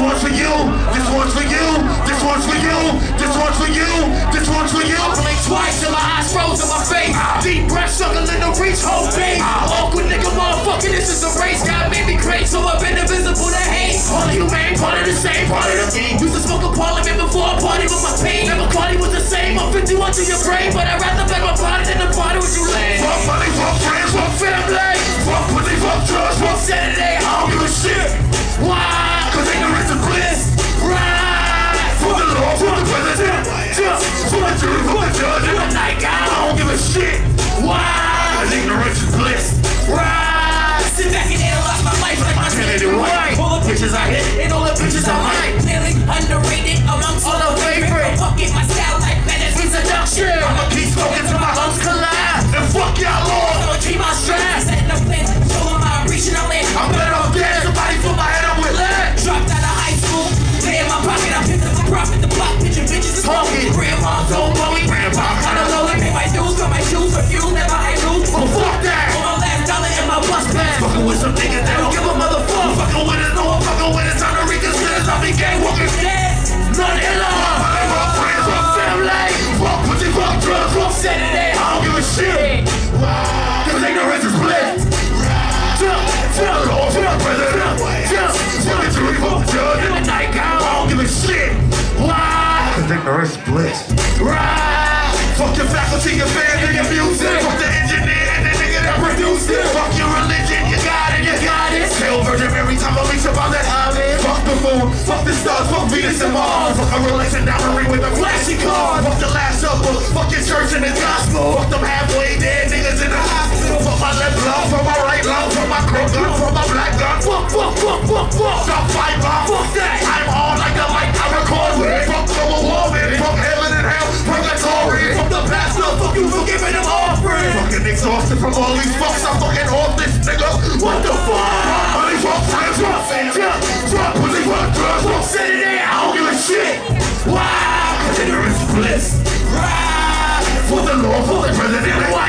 one's for you. This one's for you. This one's for you. This one's for you. This one's for you. Blink twice till my eyes froze on my face. Deep breath, suckling the reach, whole base. Awkward nigga, motherfucker, this is the race. God made me great, so I've been invisible to hate. All of you man, part of the same, part of the team. Used to smoke a parliament before I party with my pain. Never party was the same. I'm 51 to your brain, but I'd rather beg my body than the party with you lame. Fuck money, fuck friends, fuck Family, All I hit. And all the bitches I like. Clearly underrated amongst All the favorite. Fucking my style like Venice. Introduction. I'ma keep smoking till my lungs collapse. And fuck y'all all. I'ma keep my strap. Setting up plans, showing my reaching out land. I'm better off dead. Somebody fill my head up with lead. Dropped out of high school, lay in my pocket. I picked up a profit, the block, pitching bitches is Talking. Grandma, Don't ignorance is bliss. Right. Fuck your faculty, your band, and your music. Fuck the engineer and the nigga that produced it. Fuck your religion, you got it, you got it. Tell Virgin every time I reach about that habit. Fuck the moon, fuck the stars, fuck Venus and Mars. Fuck a and diamond ring with a flashy car. Fuck the last supper, fuck your church and the gospel. Fuck them halfway dead niggas in the hospital. Fuck my left lung, fuck my right lung, fuck my crook gun, fuck my black gun. Fuck, fuck, fuck, fuck, fuck. Stop fight bomb. exhausted from all these fucks. I'm fucking all this nigga. What the fuck? All these fucks, I'm fucking fuck pussy, fuck drugs, fuck city. I don't give a shit. Wow, Cause ignorance is bliss. Right? For the law, for the president, why?